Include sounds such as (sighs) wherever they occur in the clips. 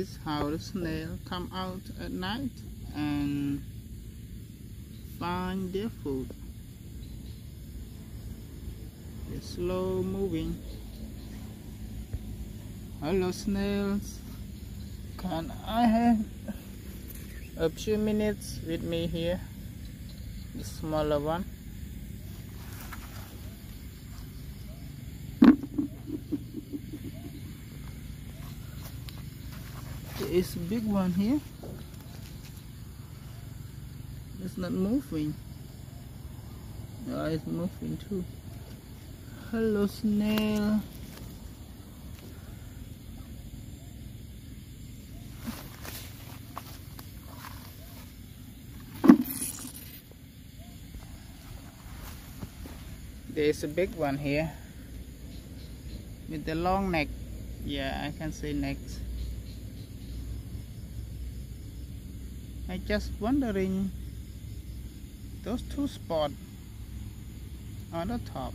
This how the snail come out at night and find their food. They're slow moving. Hello snails. Can I have a few minutes with me here? The smaller one. Is a big one here. It's not moving. Yeah, it's moving too. Hello snail. There's a big one here with the long neck. Yeah, I can say neck. I just wondering those two spots on the top.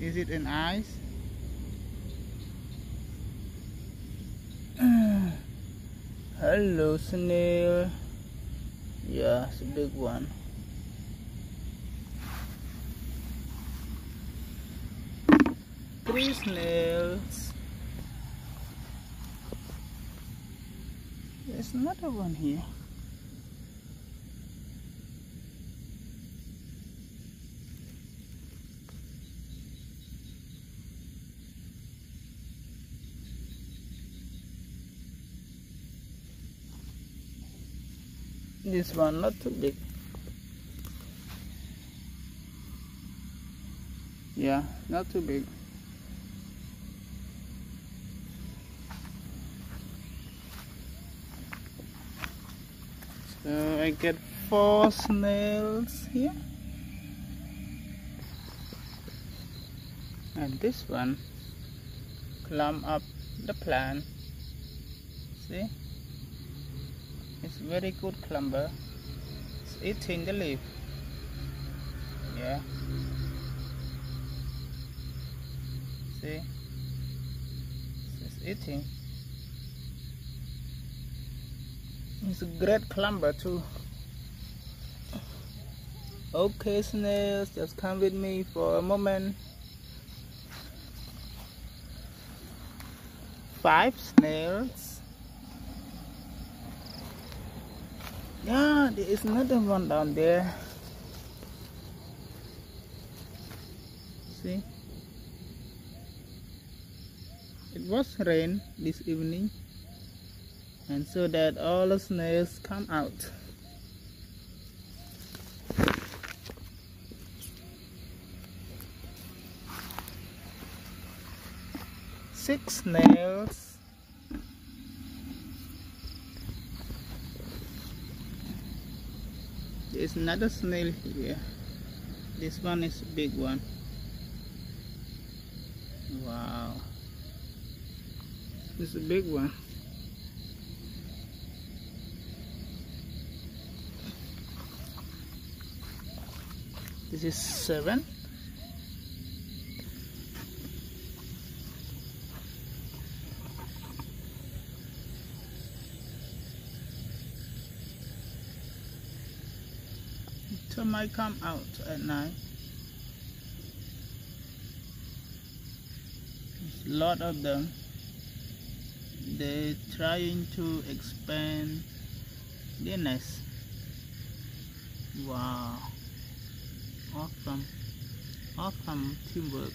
Is it an eyes? (sighs) Hello snail. Yeah, it's a big one. Three snails. There's another one here. This one not too big. Yeah, not too big. So I get four snails here. And this one climb up the plant. See? It's very good climber. It's eating the leaf. Yeah. See? It's eating. It's a great climber too. Okay snails, just come with me for a moment. Five snails. Yeah, there is another one down there. See? It was rain this evening and so that all the snails come out. Six snails. There's another snail here. This one is a big one. Wow. This is a big one. This is seven. It might come out at night. There's a lot of them. They're trying to expand their nest. Wow awesome. Awesome teamwork.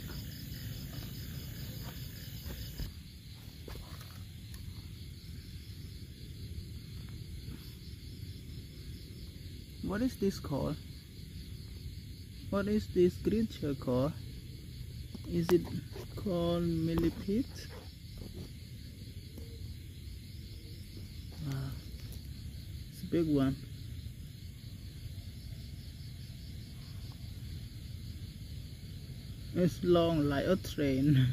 What is this called? What is this creature called? Is it called millipede? Wow. it's a big one It's long like a train.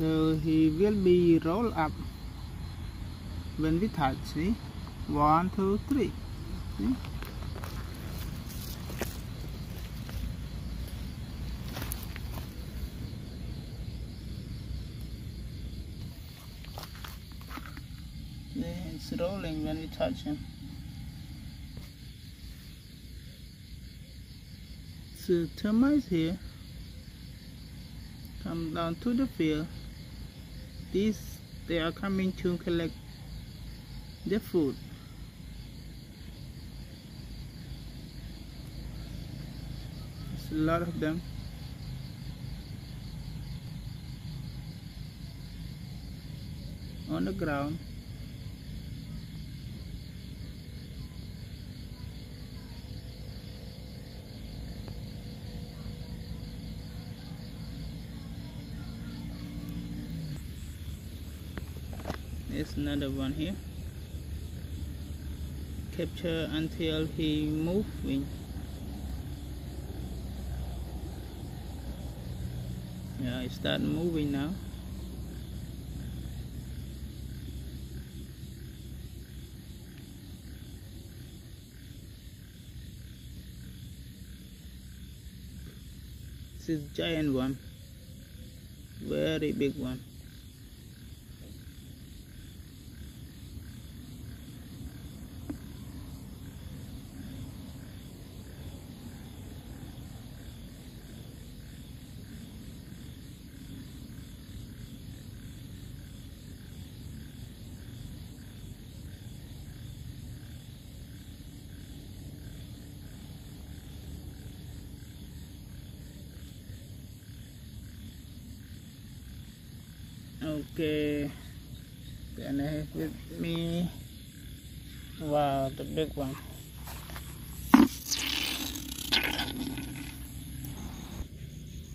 So he will be rolled up. When we touch see? One two three. See? It's rolling when we touch him. So termites here come down to the field these they are coming to collect the food. There's a lot of them. On the ground there's another one here. Capture until he moving. Yeah he start moving now. This is giant one. Very big one okay. Then I have with me. Wow the big one.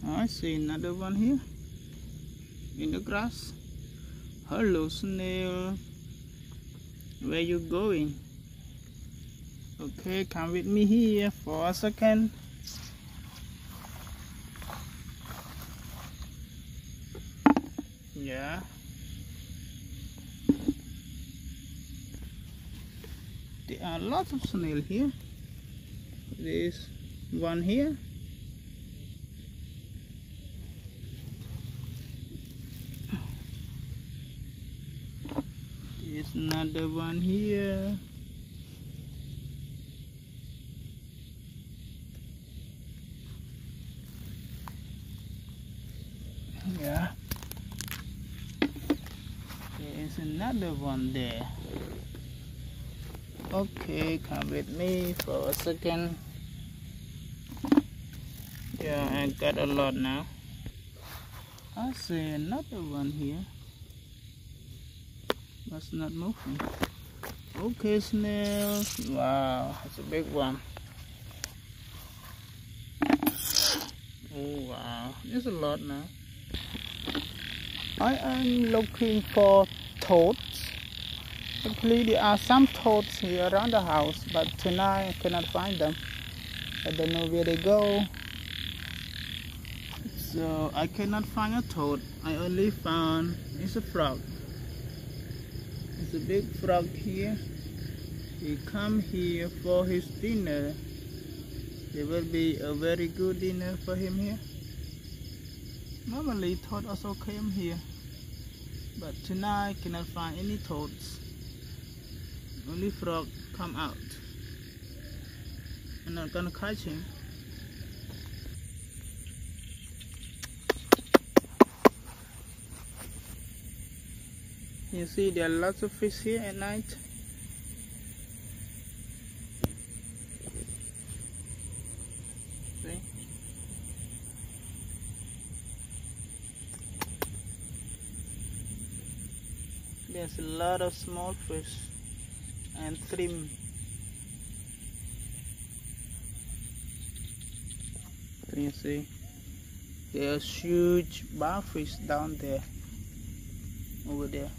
Oh, I see another one here. In the grass. Hello snail. Where you going? Okay come with me here for a second yeah. There are lots of snail here. There's one here. There's another one here yeah there's another one there. Okay come with me for a second. Yeah I got a lot now. I see another one here. That's not moving. Okay snails wow it's a big one. Oh wow there's a lot now. I am looking for toads. Actually, there uh, are some toads here around the house, but tonight I cannot find them. I don't know where they go. So I cannot find a toad. I only found it's a frog. It's a big frog here. He come here for his dinner. There will be a very good dinner for him here. Normally toad also came here but tonight cannot find any toads only frog come out. And I'm gonna catch him. You see there are lots of fish here at night there's a lot of small fish and shrimp can you see? There's huge barfish down there over there.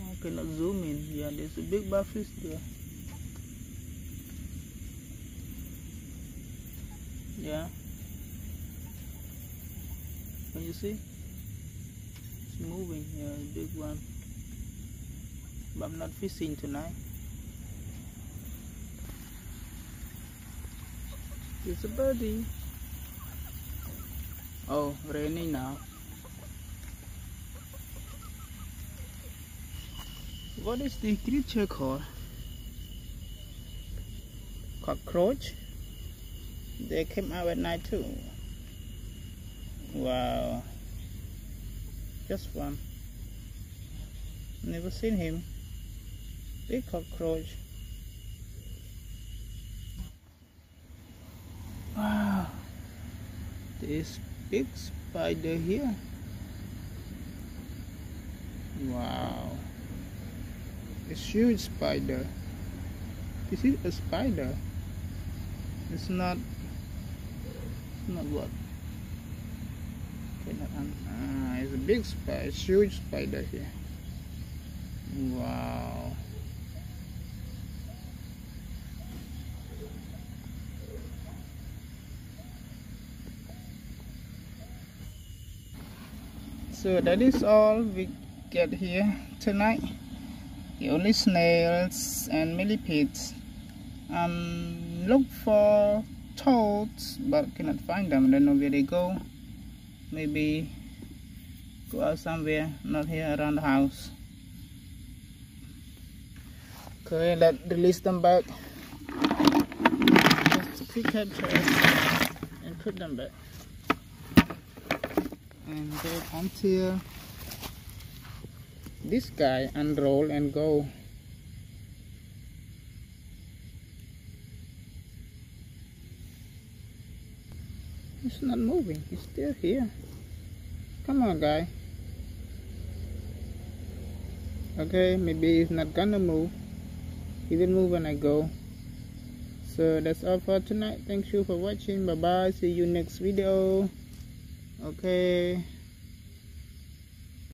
Oh, I cannot zoom in? Yeah there's a big barfish there. Yeah. Can you see? Moving here, big one. But I'm not fishing tonight. It's a birdie. Oh, raining now. What is the creature called? Cockroach? They came out at night too. Wow. Just one. Never seen him. Big cockroach. Wow. This big spider here. Wow. It's huge spider. This is a spider. It's not. It's not what? Okay, not ah, it's a big spider. Huge spider here. Wow. So that is all we get here tonight The only snails and millipedes um look for toads but cannot find them I don't know where they go maybe go out somewhere not here around the house. Okay let release them back. Just quick capture and put them back. And go until this guy unroll and go. It's not moving it's still here. Come on guy okay maybe it's not gonna move. He will move when I go. So that's all for tonight. Thank you for watching. Bye bye see you next video. Okay